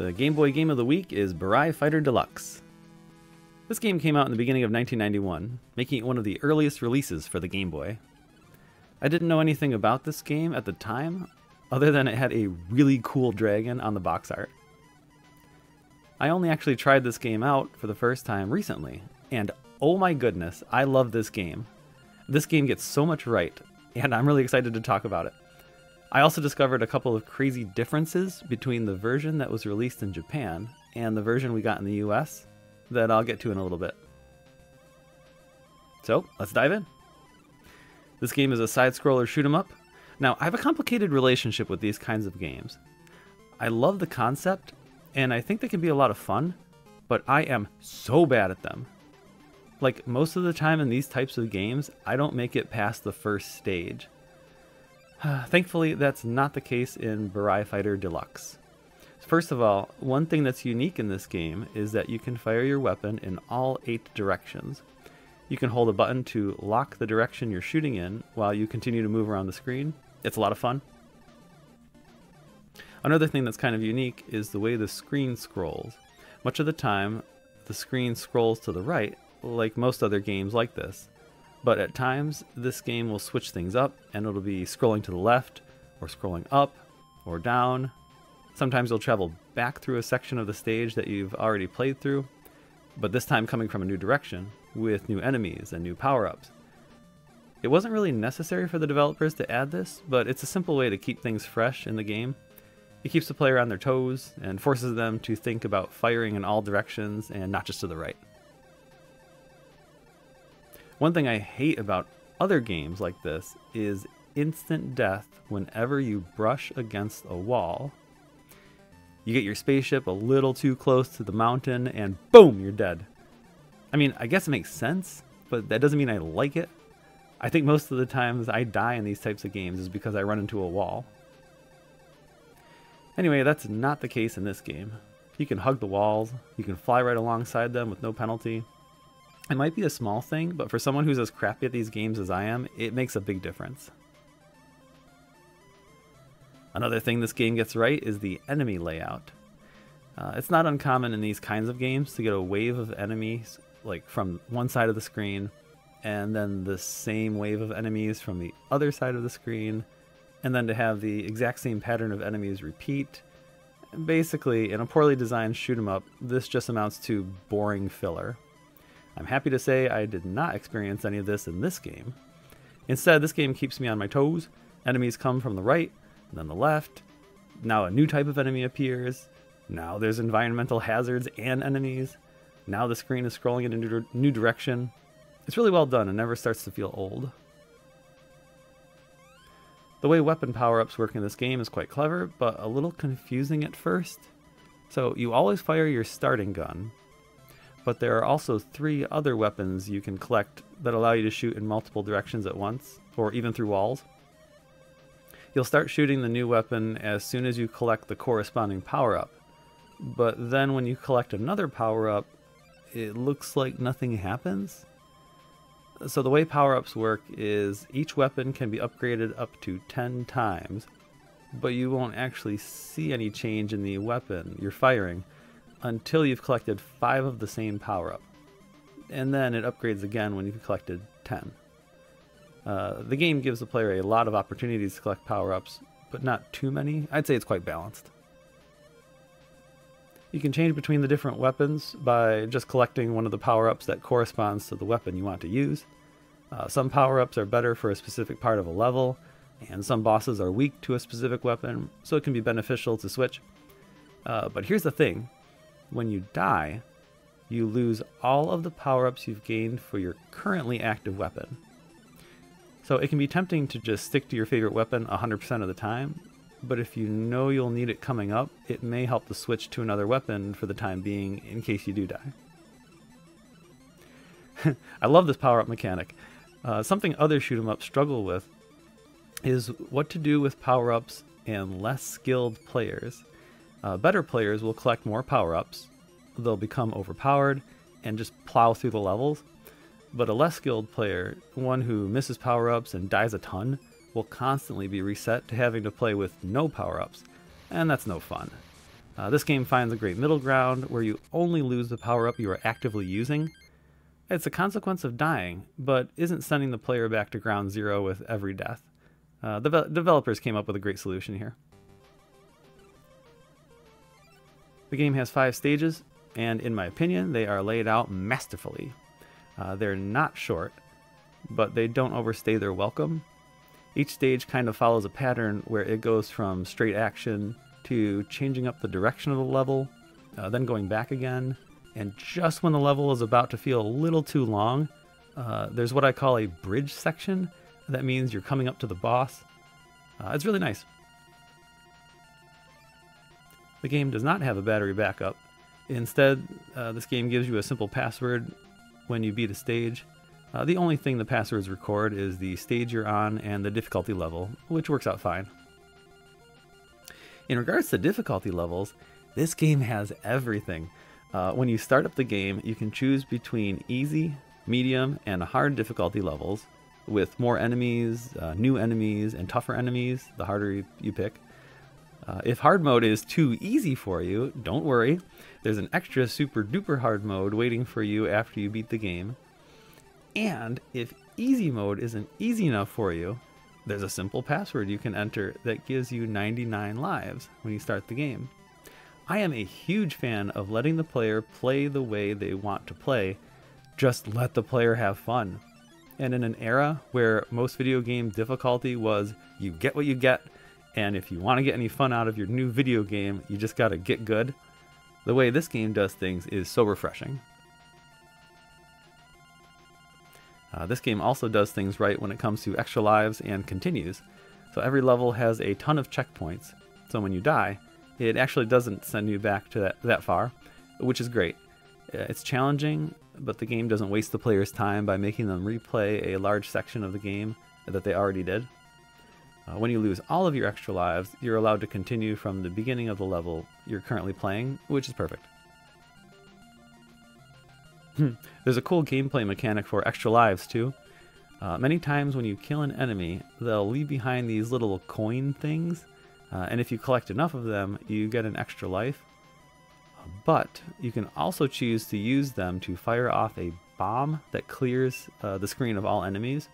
The Game Boy game of the week is Burai Fighter Deluxe. This game came out in the beginning of 1991, making it one of the earliest releases for the Game Boy. I didn't know anything about this game at the time, other than it had a really cool dragon on the box art. I only actually tried this game out for the first time recently, and oh my goodness, I love this game. This game gets so much right, and I'm really excited to talk about it. I also discovered a couple of crazy differences between the version that was released in Japan and the version we got in the US that I'll get to in a little bit. So, let's dive in. This game is a side scroller shoot 'em up. Now, I have a complicated relationship with these kinds of games. I love the concept, and I think they can be a lot of fun, but I am so bad at them. Like, most of the time in these types of games, I don't make it past the first stage. Thankfully, that's not the case in Burai Fighter Deluxe. First of all, one thing that's unique in this game is that you can fire your weapon in all eight directions. You can hold a button to lock the direction you're shooting in while you continue to move around the screen. It's a lot of fun. Another thing that's kind of unique is the way the screen scrolls. Much of the time, the screen scrolls to the right, like most other games like this. But at times, this game will switch things up and it'll be scrolling to the left, or scrolling up, or down. Sometimes you'll travel back through a section of the stage that you've already played through, but this time coming from a new direction, with new enemies and new power-ups. It wasn't really necessary for the developers to add this, but it's a simple way to keep things fresh in the game. It keeps the player on their toes and forces them to think about firing in all directions and not just to the right. One thing I hate about other games like this is instant death whenever you brush against a wall. You get your spaceship a little too close to the mountain and boom, you're dead. I mean, I guess it makes sense, but that doesn't mean I like it. I think most of the times I die in these types of games is because I run into a wall. Anyway, that's not the case in this game. You can hug the walls, you can fly right alongside them with no penalty, it might be a small thing, but for someone who's as crappy at these games as I am, it makes a big difference. Another thing this game gets right is the enemy layout. Uh, it's not uncommon in these kinds of games to get a wave of enemies like from one side of the screen and then the same wave of enemies from the other side of the screen and then to have the exact same pattern of enemies repeat. Basically, in a poorly designed shoot 'em up, this just amounts to boring filler. I'm happy to say I did not experience any of this in this game. Instead, this game keeps me on my toes. Enemies come from the right, and then the left. Now a new type of enemy appears. Now there's environmental hazards and enemies. Now the screen is scrolling in a new direction. It's really well done and never starts to feel old. The way weapon power-ups work in this game is quite clever, but a little confusing at first. So you always fire your starting gun, but there are also three other weapons you can collect that allow you to shoot in multiple directions at once, or even through walls. You'll start shooting the new weapon as soon as you collect the corresponding power-up, but then when you collect another power-up, it looks like nothing happens. So the way power-ups work is each weapon can be upgraded up to 10 times, but you won't actually see any change in the weapon you're firing until you've collected 5 of the same power up. And then it upgrades again when you've collected 10. Uh, the game gives the player a lot of opportunities to collect power ups, but not too many. I'd say it's quite balanced. You can change between the different weapons by just collecting one of the power ups that corresponds to the weapon you want to use. Uh, some power ups are better for a specific part of a level, and some bosses are weak to a specific weapon, so it can be beneficial to switch. Uh, but here's the thing when you die, you lose all of the power-ups you've gained for your currently active weapon. So it can be tempting to just stick to your favorite weapon 100% of the time, but if you know you'll need it coming up, it may help to switch to another weapon for the time being in case you do die. I love this power-up mechanic. Uh, something other shoot 'em ups struggle with is what to do with power-ups and less skilled players. Uh, better players will collect more power-ups, they'll become overpowered, and just plow through the levels. But a less skilled player, one who misses power-ups and dies a ton, will constantly be reset to having to play with no power-ups, and that's no fun. Uh, this game finds a great middle ground where you only lose the power up you are actively using. It's a consequence of dying, but isn't sending the player back to ground zero with every death. Uh, the developers came up with a great solution here. The game has five stages, and in my opinion, they are laid out masterfully. Uh, they're not short, but they don't overstay their welcome. Each stage kind of follows a pattern where it goes from straight action to changing up the direction of the level, uh, then going back again, and just when the level is about to feel a little too long, uh, there's what I call a bridge section. That means you're coming up to the boss. Uh, it's really nice. The game does not have a battery backup. Instead, uh, this game gives you a simple password when you beat a stage. Uh, the only thing the passwords record is the stage you're on and the difficulty level, which works out fine. In regards to difficulty levels, this game has everything. Uh, when you start up the game, you can choose between easy, medium, and hard difficulty levels, with more enemies, uh, new enemies, and tougher enemies the harder you, you pick. Uh, if hard mode is too easy for you, don't worry. There's an extra super duper hard mode waiting for you after you beat the game. And if easy mode isn't easy enough for you, there's a simple password you can enter that gives you 99 lives when you start the game. I am a huge fan of letting the player play the way they want to play. Just let the player have fun. And in an era where most video game difficulty was you get what you get, and if you want to get any fun out of your new video game, you just gotta get good, the way this game does things is so refreshing. Uh, this game also does things right when it comes to extra lives and continues. So every level has a ton of checkpoints. So when you die, it actually doesn't send you back to that, that far, which is great. Uh, it's challenging, but the game doesn't waste the player's time by making them replay a large section of the game that they already did. Uh, when you lose all of your extra lives, you're allowed to continue from the beginning of the level you're currently playing, which is perfect. Hmm. There's a cool gameplay mechanic for extra lives too. Uh, many times when you kill an enemy, they'll leave behind these little coin things, uh, and if you collect enough of them, you get an extra life. But you can also choose to use them to fire off a bomb that clears uh, the screen of all enemies.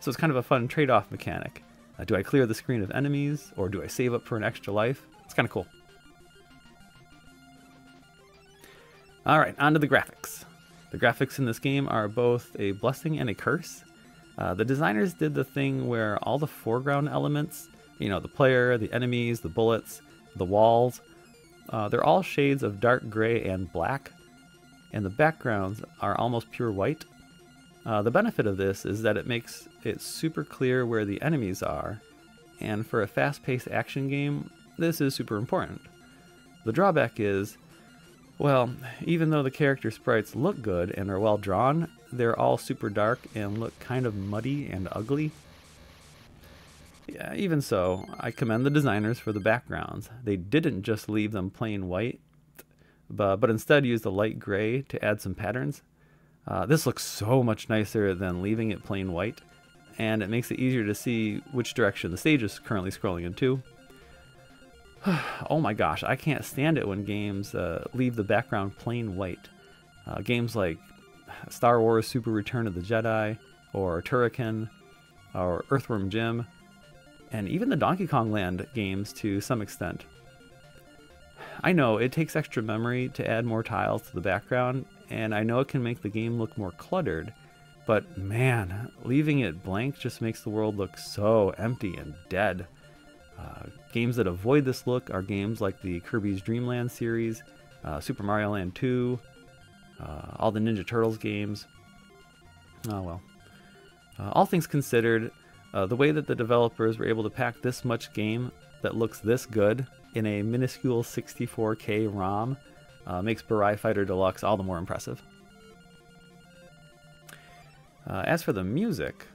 So it's kind of a fun trade-off mechanic. Uh, do I clear the screen of enemies, or do I save up for an extra life? It's kind of cool. Alright, on to the graphics. The graphics in this game are both a blessing and a curse. Uh, the designers did the thing where all the foreground elements, you know, the player, the enemies, the bullets, the walls, uh, they're all shades of dark gray and black, and the backgrounds are almost pure white. Uh, the benefit of this is that it makes it super clear where the enemies are, and for a fast paced action game, this is super important. The drawback is well, even though the character sprites look good and are well drawn, they're all super dark and look kind of muddy and ugly. Yeah, even so, I commend the designers for the backgrounds. They didn't just leave them plain white, but, but instead used a light gray to add some patterns. Uh, this looks so much nicer than leaving it plain white, and it makes it easier to see which direction the stage is currently scrolling into. oh my gosh, I can't stand it when games uh, leave the background plain white. Uh, games like Star Wars Super Return of the Jedi, or Turrican, or Earthworm Jim, and even the Donkey Kong Land games to some extent. I know it takes extra memory to add more tiles to the background, and I know it can make the game look more cluttered, but man, leaving it blank just makes the world look so empty and dead. Uh, games that avoid this look are games like the Kirby's Dream Land series, uh, Super Mario Land 2, uh, all the Ninja Turtles games. Oh well. Uh, all things considered, uh, the way that the developers were able to pack this much game that looks this good in a minuscule 64K ROM uh, makes Burai Fighter Deluxe all the more impressive. as for the music,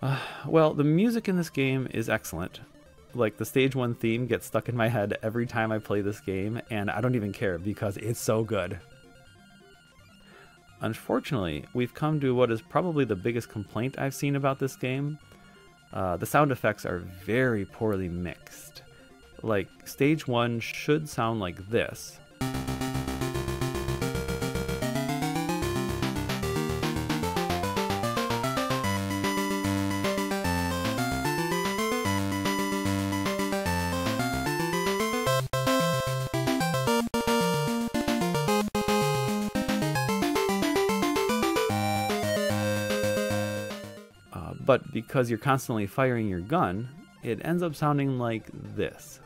uh, well, the music in this game is excellent. Like, the stage one theme gets stuck in my head every time I play this game, and I don't even care because it's so good. Unfortunately, we've come to what is probably the biggest complaint I've seen about this game. Uh, the sound effects are very poorly mixed. Like, stage 1 should sound like this. But because you're constantly firing your gun, it ends up sounding like this.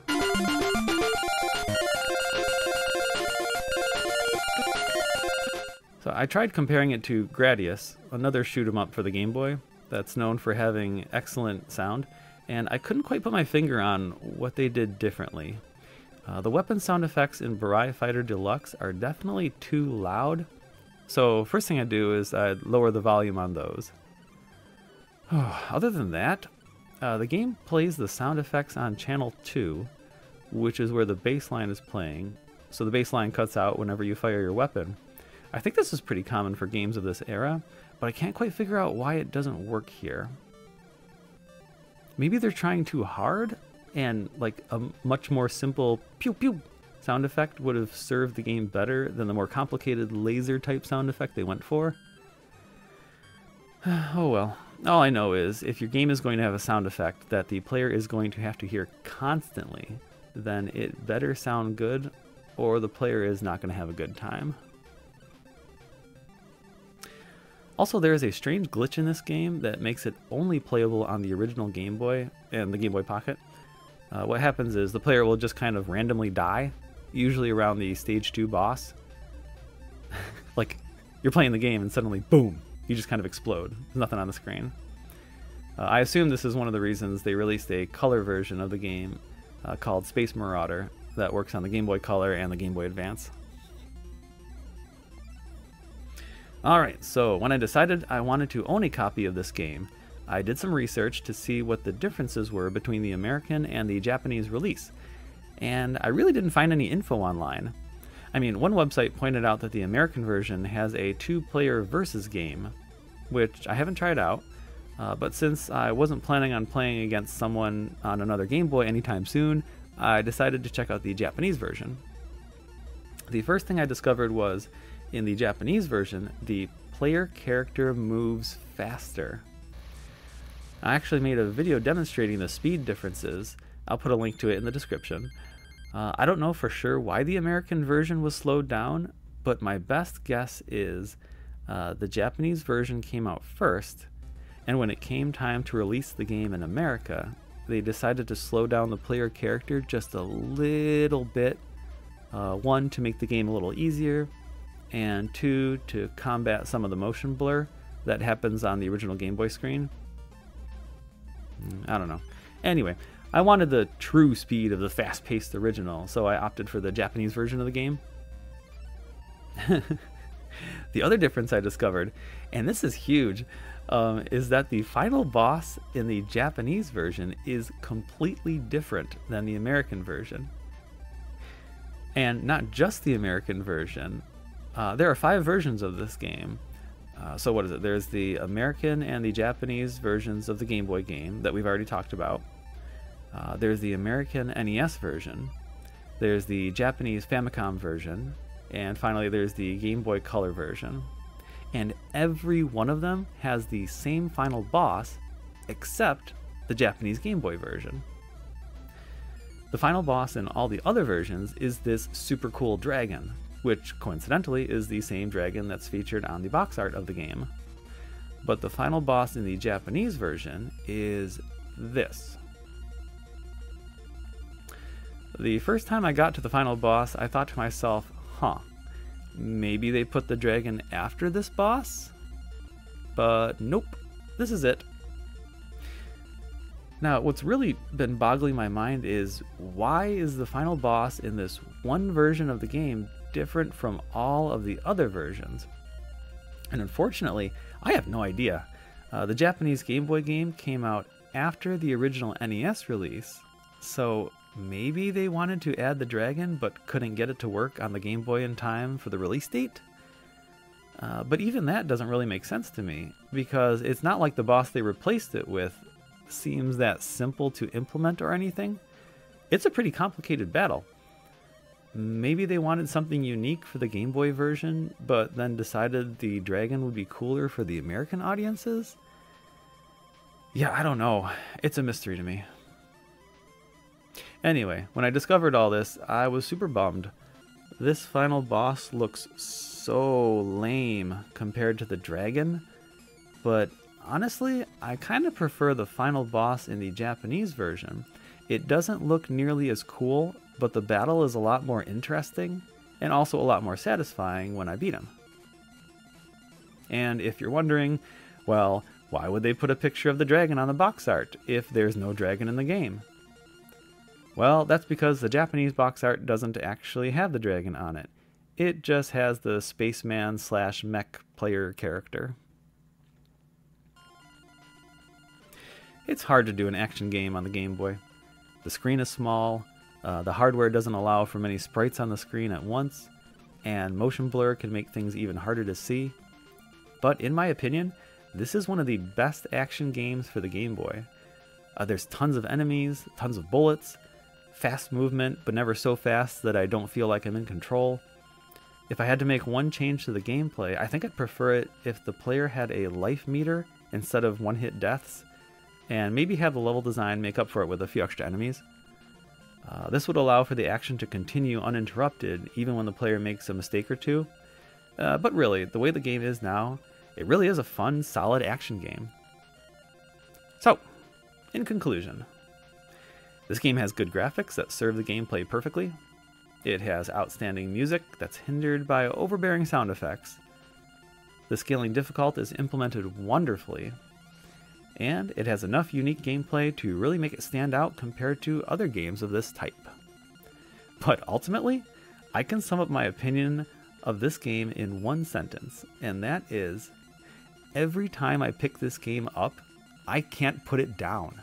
So I tried comparing it to Gradius, another shoot 'em up for the Game Boy that's known for having excellent sound, and I couldn't quite put my finger on what they did differently. Uh, the weapon sound effects in Burai Fighter Deluxe are definitely too loud, so first thing I do is I lower the volume on those. Other than that, uh, the game plays the sound effects on channel 2, which is where the bass line is playing, so the bass line cuts out whenever you fire your weapon. I think this is pretty common for games of this era, but I can't quite figure out why it doesn't work here. Maybe they're trying too hard, and like a much more simple pew pew sound effect would have served the game better than the more complicated laser type sound effect they went for. oh well, all I know is if your game is going to have a sound effect that the player is going to have to hear constantly, then it better sound good or the player is not going to have a good time. Also, there is a strange glitch in this game that makes it only playable on the original Game Boy and the Game Boy Pocket. Uh, what happens is the player will just kind of randomly die, usually around the stage 2 boss. like, you're playing the game and suddenly, boom, you just kind of explode. There's nothing on the screen. Uh, I assume this is one of the reasons they released a color version of the game uh, called Space Marauder that works on the Game Boy Color and the Game Boy Advance. Alright, so when I decided I wanted to own a copy of this game, I did some research to see what the differences were between the American and the Japanese release, and I really didn't find any info online. I mean, one website pointed out that the American version has a two player versus game, which I haven't tried out, uh, but since I wasn't planning on playing against someone on another Game Boy anytime soon, I decided to check out the Japanese version. The first thing I discovered was in the Japanese version, the player character moves faster. I actually made a video demonstrating the speed differences. I'll put a link to it in the description. Uh, I don't know for sure why the American version was slowed down, but my best guess is uh, the Japanese version came out first, and when it came time to release the game in America, they decided to slow down the player character just a little bit. Uh, one, to make the game a little easier, and two, to combat some of the motion blur that happens on the original Game Boy screen. Hmm, I don't know. Anyway, I wanted the true speed of the fast paced original, so I opted for the Japanese version of the game. the other difference I discovered, and this is huge, um, is that the final boss in the Japanese version is completely different than the American version. And not just the American version, uh, there are five versions of this game. Uh, so, what is it? There's the American and the Japanese versions of the Game Boy game that we've already talked about. Uh, there's the American NES version, there's the Japanese Famicom version, and finally there's the Game Boy Color version. And every one of them has the same final boss, except the Japanese Game Boy version. The final boss in all the other versions is this super cool dragon, which coincidentally is the same dragon that's featured on the box art of the game. But the final boss in the Japanese version is this. The first time I got to the final boss, I thought to myself, huh, maybe they put the dragon after this boss? But nope, this is it. Now, what's really been boggling my mind is why is the final boss in this one version of the game different from all of the other versions? And unfortunately, I have no idea. Uh, the Japanese Game Boy game came out after the original NES release, so Maybe they wanted to add the dragon but couldn't get it to work on the Game Boy in time for the release date? Uh, but even that doesn't really make sense to me, because it's not like the boss they replaced it with seems that simple to implement or anything. it's a pretty complicated battle. Maybe they wanted something unique for the Game Boy version, but then decided the dragon would be cooler for the American audiences? Yeah, I don't know. It's a mystery to me. Anyway, when I discovered all this, I was super bummed. This final boss looks so lame compared to the dragon, but honestly, I kind of prefer the final boss in the Japanese version. It doesn't look nearly as cool, but the battle is a lot more interesting and also a lot more satisfying when I beat him. And if you're wondering, well, why would they put a picture of the dragon on the box art if there's no dragon in the game? Well, that's because the Japanese box art doesn't actually have the dragon on it. It just has the spaceman slash mech player character. It's hard to do an action game on the Game Boy. The screen is small, uh, the hardware doesn't allow for many sprites on the screen at once, and motion blur can make things even harder to see. But in my opinion, this is one of the best action games for the Game Boy. Uh, there's tons of enemies, tons of bullets, fast movement, but never so fast that I don't feel like I'm in control. If I had to make one change to the gameplay, I think I'd prefer it if the player had a life meter instead of one hit deaths, and maybe have the level design make up for it with a few extra enemies. Uh, this would allow for the action to continue uninterrupted even when the player makes a mistake or two. Uh, but really, the way the game is now, it really is a fun, solid action game. So, in conclusion, this game has good graphics that serve the gameplay perfectly. It has outstanding music that's hindered by overbearing sound effects. The scaling difficult is implemented wonderfully, and it has enough unique gameplay to really make it stand out compared to other games of this type. But ultimately, I can sum up my opinion of this game in one sentence, and that is every time I pick this game up, I can't put it down.